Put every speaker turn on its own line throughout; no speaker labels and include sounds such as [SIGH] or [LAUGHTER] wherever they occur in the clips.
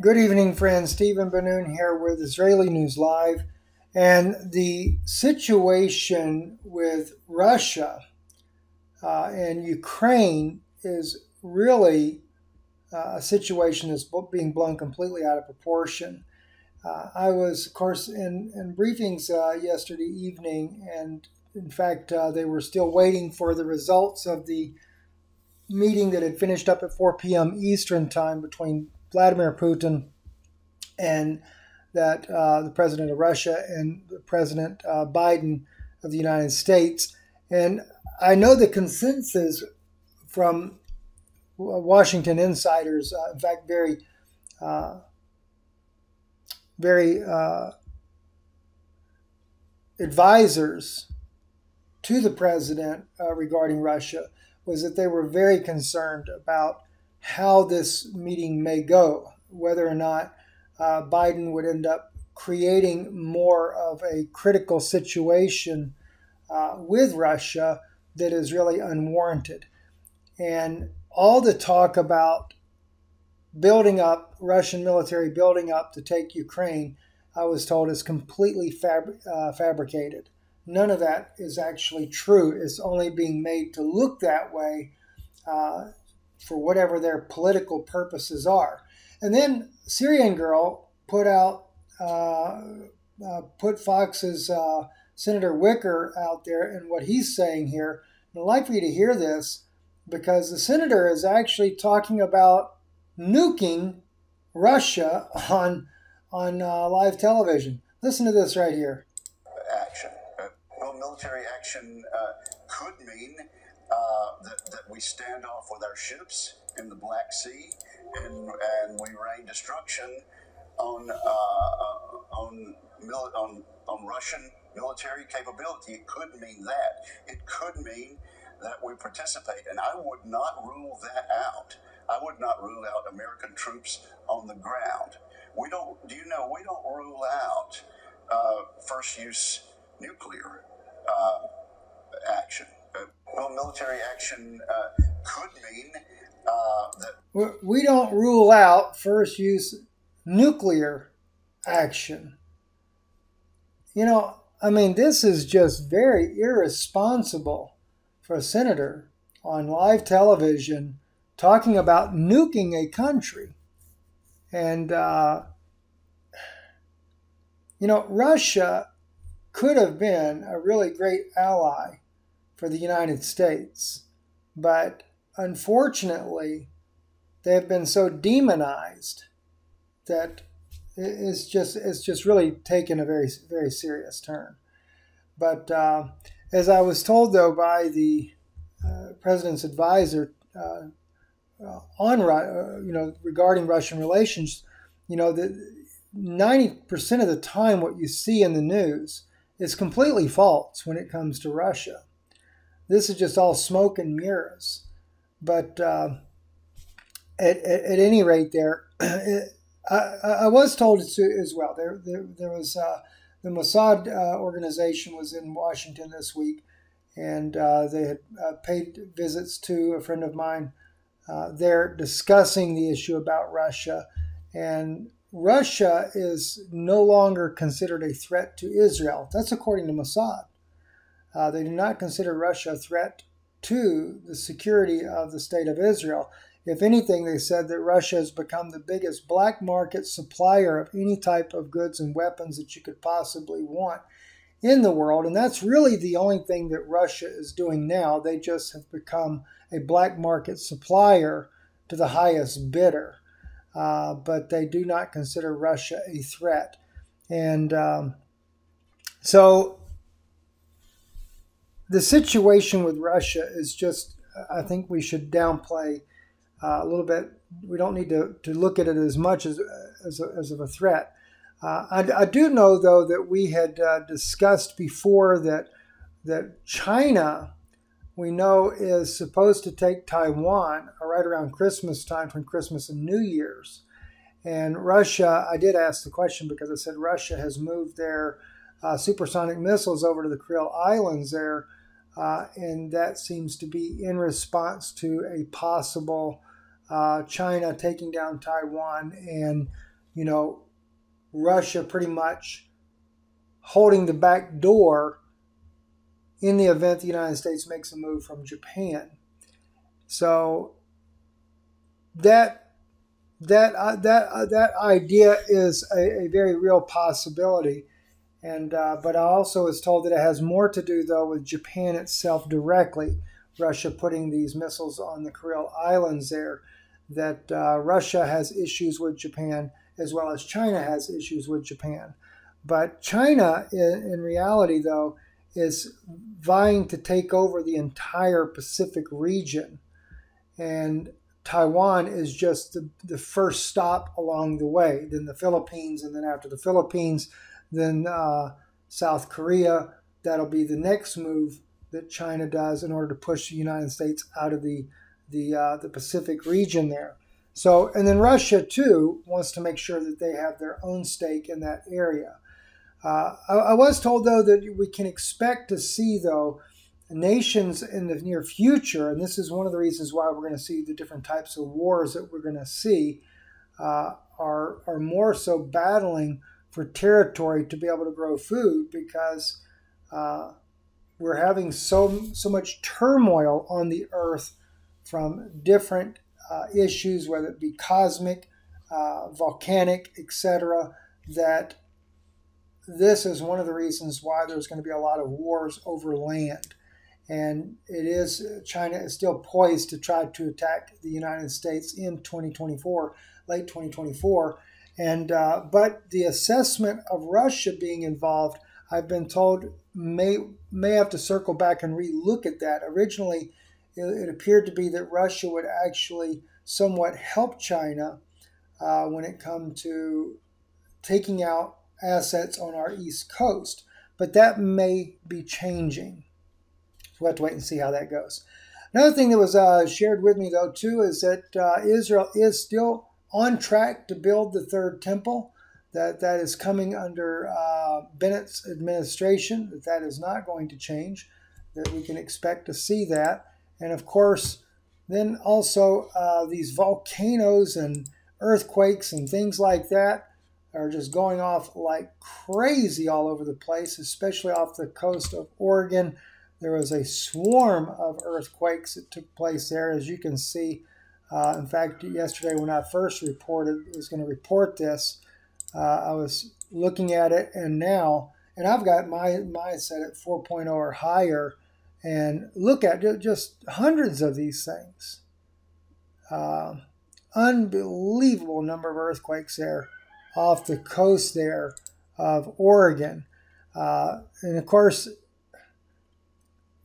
Good evening, friends. Steven Ben-Nun here with Israeli News Live. And the situation with Russia uh, and Ukraine is really uh, a situation that's being blown completely out of proportion. Uh, I was, of course, in, in briefings uh, yesterday evening, and in fact, uh, they were still waiting for the results of the meeting that had finished up at 4 p.m. Eastern Time between Vladimir Putin and that uh, the president of Russia and President uh, Biden of the United States. And I know the consensus from Washington insiders, uh, in fact, very, uh, very uh, advisors to the president uh, regarding Russia was that they were very concerned about how this meeting may go, whether or not uh, Biden would end up creating more of a critical situation uh, with Russia that is really unwarranted. And all the talk about building up, Russian military building up to take Ukraine, I was told is completely fab- uh, fabricated. None of that is actually true. It's only being made to look that way uh, for whatever their political purposes are. And then Syrian Girl put out, uh, uh, put Fox's uh, Senator Wicker out there and what he's saying here. I'd like for you to hear this because the senator is actually talking about nuking Russia [LAUGHS] on on uh, live television. Listen to this right here.
Action. Uh, well, military action uh, could mean uh, that, that we stand off with our ships in the Black Sea and, and we rain destruction on, uh, uh, on, mili- on, on Russian military capability. It could mean that. It could mean that we participate. And I would not rule that out. I would not rule out American troops on the ground. We don't, do you know, we don't rule out uh, first use nuclear uh, action. Well, military action uh, could mean uh, that.
We don't rule out first use nuclear action. You know, I mean, this is just very irresponsible for a senator on live television talking about nuking a country. And, uh, you know, Russia could have been a really great ally for the United States, but unfortunately, they have been so demonized that it's just it's just really taken a very very serious turn. But uh, as I was told though by the uh, president's advisor uh, uh on uh, you know regarding Russian relations, you know ninety percent of the time what you see in the news is completely false when it comes to Russia. This is just all smoke and mirrors. But uh, at, at, at, any rate, there. [CLEARS THROAT] It, I, I was told as well. There, there, there was uh, the Mossad uh, organization was in Washington this week, and uh, they had uh, paid visits to a friend of mine uh, there discussing the issue about Russia. And Russia is no longer considered a threat to Israel. That's according to Mossad. Uh, they do not consider Russia a threat to the security of the state of Israel. If anything, they said that Russia has become the biggest black market supplier of any type of goods and weapons that you could possibly want in the world. And that's really the only thing that Russia is doing now. They just have become a black market supplier to the highest bidder. Uh, but they do not consider Russia a threat. And um, so the situation with Russia is just, I think we should downplay uh, a little bit. We don't need to, to look at it as much as, as, a, as of a threat. Uh, I, I, do know, though, that we had uh, discussed before that that China, we know, is supposed to take Taiwan right around Christmas time, from Christmas and New Year's. And Russia, I did ask the question because I said Russia has moved their uh, supersonic missiles over to the Kuril Islands there, uh, and that seems to be in response to a possible uh, China taking down Taiwan and you know, Russia pretty much holding the back door in the event the United States makes a move from Japan. So that that uh, that uh, that idea is a, a, very real possibility, and uh, but I also was told that it has more to do though with Japan itself directly. Russia putting these missiles on the Kuril Islands there, that uh, Russia has issues with Japan as well as China has issues with Japan. But China, in, in reality, though, is vying to take over the entire Pacific region. And Taiwan is just the, the first stop along the way. Then the Philippines, and then after the Philippines, then uh, South Korea. That'll be the next move that China does in order to push the United States out of the the uh, the Pacific region there. So, and then Russia too wants to make sure that they have their own stake in that area. Uh, I, I, was told though that we can expect to see though nations in the near future, and this is one of the reasons why we're going to see the different types of wars that we're going to see, uh, are are more so battling for territory to be able to grow food because uh, we're having so so much turmoil on the earth from different uh, issues, whether it be cosmic, uh, volcanic, etc., that this is one of the reasons why there's going to be a lot of wars over land. And it is, China is still poised to try to attack the United States in 2024, late 2024. And, uh, but the assessment of Russia being involved, I've been told, may, may have to circle back and relook at that. Originally, it, it appeared to be that Russia would actually somewhat help China uh, when it comes to taking out assets on our east coast. But that may be changing. we'll have to wait and see how that goes. Another thing that was uh, shared with me, though, too, is that uh, Israel is still on track to build the third temple. That that is coming under uh, Bennett's administration. That that is not going to change. That we can expect to see that. And of course, then also uh, these volcanoes and earthquakes and things like that are just going off like crazy all over the place, especially off the coast of Oregon. There was a swarm of earthquakes that took place there, as you can see. Uh, in fact, yesterday when I first reported, was going to report this, uh, I was looking at it, and now, and I've got my mine set at 4.0 or higher, and look at just hundreds of these things. Uh, unbelievable number of earthquakes there off the coast there of Oregon. Uh, and of course,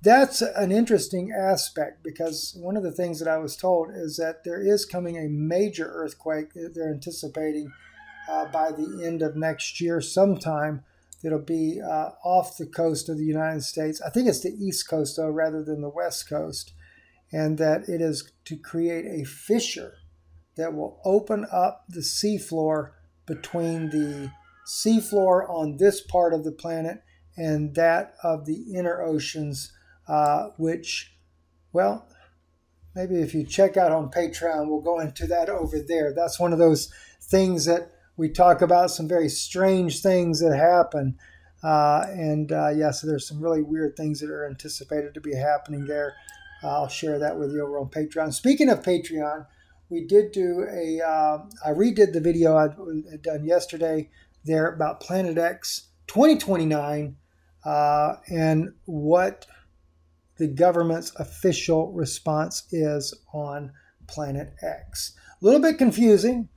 that's an interesting aspect because one of the things that I was told is that there is coming a major earthquake that they're anticipating uh, by the end of next year sometime that'll be uh, off the coast of the United States. I think it's the East Coast, though, rather than the West Coast. And that it is to create a fissure that will open up the seafloor between the seafloor on this part of the planet and that of the inner oceans, uh, which, well, maybe if you check out on Patreon, we'll go into that over there. That's one of those things that we talk about some very strange things that happen. Uh, and uh, yeah, so there's some really weird things that are anticipated to be happening there. I'll share that with you over on Patreon. Speaking of Patreon, we did do a. Uh, I redid the video I had done yesterday there about Planet X 2029 uh, and what the government's official response is on Planet X. A little bit confusing.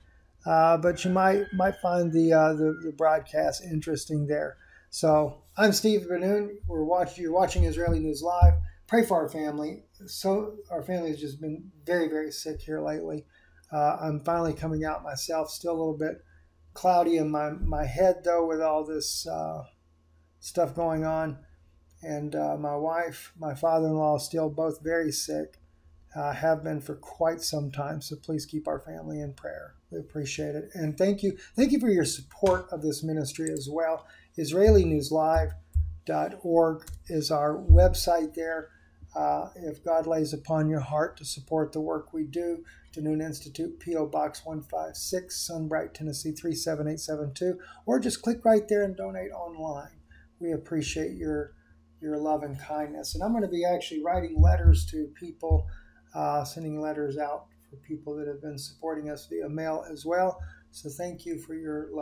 Uh, but you might might find the, uh, the, the broadcast interesting there. So I'm Steve Ben-Nun. We're watching. You're watching Israeli News Live. Pray for our family. So our family has just been very very sick here lately. Uh, I'm finally coming out myself. Still a little bit cloudy in my my head though with all this uh, stuff going on, and uh, my wife, my father-in-law, still both very sick. Uh, have been for quite some time. So please keep our family in prayer. We appreciate it. And thank you. Thank you for your support of this ministry as well. IsraeliNewsLive.org is our website there. Uh, if God lays upon your heart to support the work we do, Dunoon Institute, P.O. Box 156, Sunbright, Tennessee 37872, or just click right there and donate online. We appreciate your your love and kindness. And I'm going to be actually writing letters to people, uh, sending letters out for people that have been supporting us via mail as well. So thank you for your love.